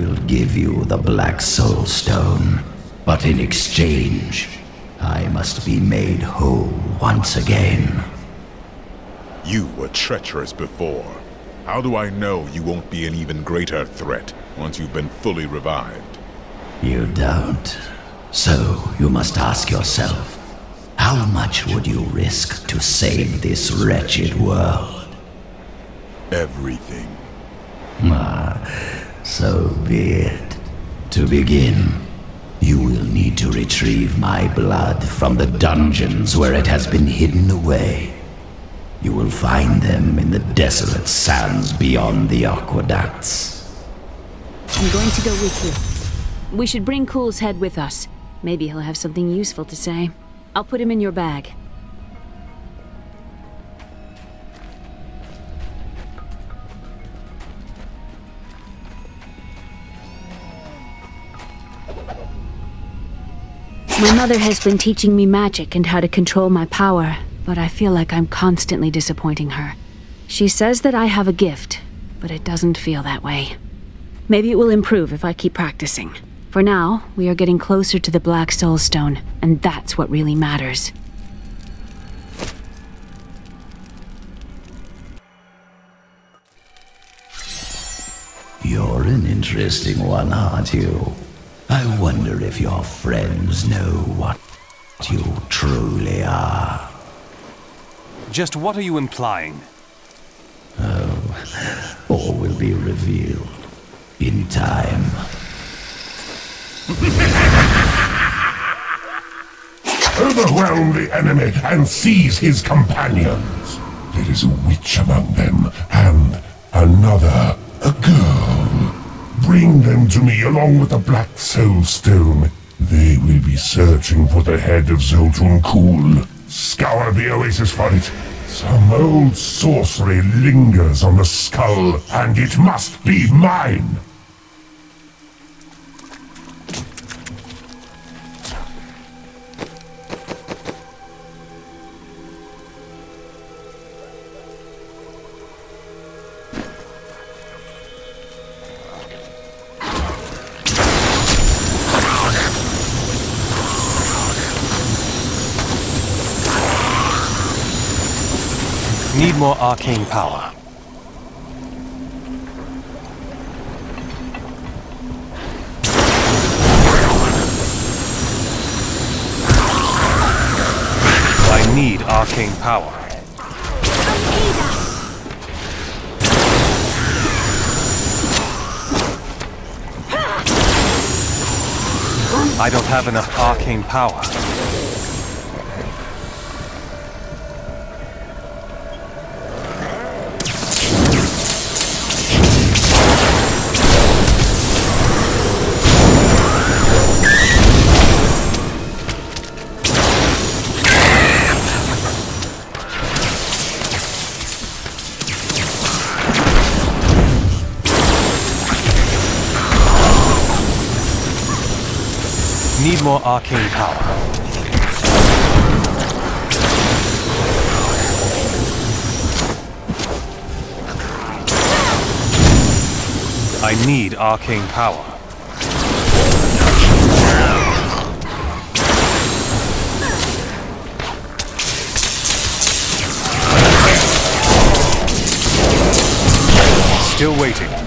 will give you the Black Soul Stone, but in exchange, I must be made whole once again. You were treacherous before. How do I know you won't be an even greater threat once you've been fully revived? You don't. So you must ask yourself, how much would you risk to save this wretched world? Everything. Ah, so be it. To begin, you will need to retrieve my blood from the dungeons where it has been hidden away. You will find them in the desolate sands beyond the aqueducts. I'm going to go with you. We should bring Kulle's head with us. Maybe he'll have something useful to say. I'll put him in your bag. My mother has been teaching me magic and how to control my power, but I feel like I'm constantly disappointing her. She says that I have a gift, but it doesn't feel that way. Maybe it will improve if I keep practicing. For now, we are getting closer to the Black Soul Stone, and that's what really matters. You're an interesting one, aren't you? I wonder if your friends know what you truly are. Just what are you implying? Oh, all will be revealed in time. Overwhelm the enemy and seize his companions. There is a witch among them, and another, a girl. Bring them to me along with the Black Soul Stone. They will be searching for the head of Zoltun Kulle. Scour the oasis for it. Some old sorcery lingers on the skull, and it must be mine. Need more arcane power. I need arcane power. I don't have enough arcane power. Need more arcane power. I need arcane power. Still waiting.